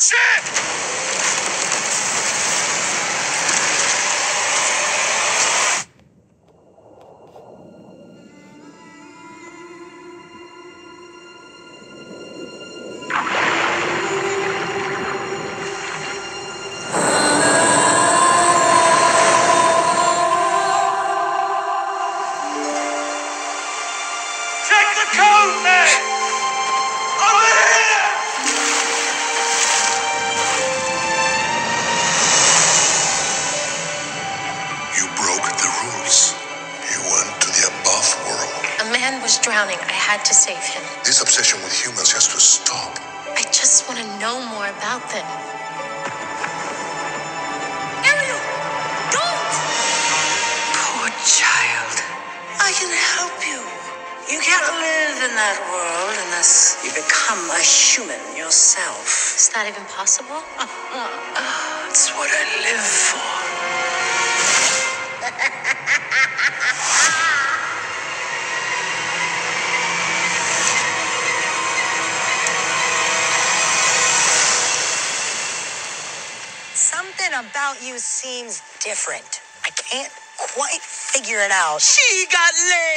Check the code, man! Drowning. I had to save him. This obsession with humans has to stop. I just want to know more about them. Ariel! Don't! Poor child. I can help you. You can't live in that world unless you become a human yourself. Is that even possible? That's what I live for. Something about you seems different. I can't quite figure it out. She got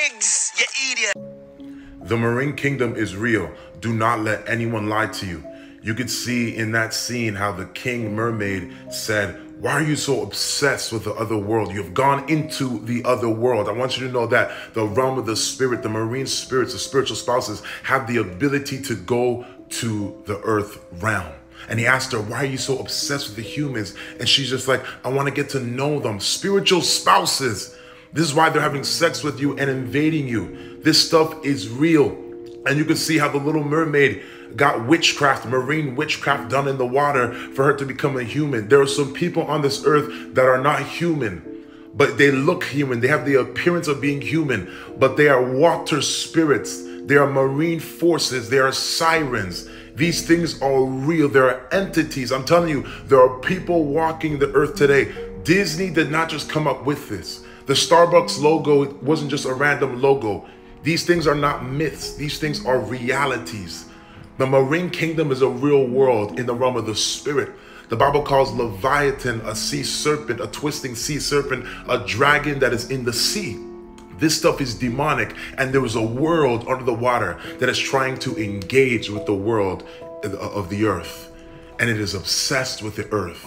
legs, you idiot. The Marine Kingdom is real. Do not let anyone lie to you. You could see in that scene how the King Mermaid said, Why are you so obsessed with the other world? You've gone into the other world. I want you to know that the realm of the spirit, the marine spirits, the spiritual spouses have the ability to go to the earth realm. And he asked her, Why are you so obsessed with the humans? And she's just like, I want to get to know them. Spiritual spouses. This is why they're having sex with you and invading you. This stuff is real. And you can see how the little mermaid got witchcraft, marine witchcraft done in the water for her to become a human. There are some people on this earth that are not human, but they look human. They have the appearance of being human, but they are water spirits. They are marine forces. They are sirens. These things are real. There are entities. I'm telling you, there are people walking the earth today. Disney did not just come up with this. The Starbucks logo wasn't just a random logo. These things are not myths. These things are realities. The marine kingdom is a real world in the realm of the spirit. The Bible calls Leviathan a sea serpent, a twisting sea serpent, a dragon that is in the sea. This stuff is demonic, and there is a world under the water that is trying to engage with the world of the earth, and it is obsessed with the earth.